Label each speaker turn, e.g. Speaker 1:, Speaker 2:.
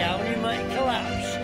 Speaker 1: down, he might collapse.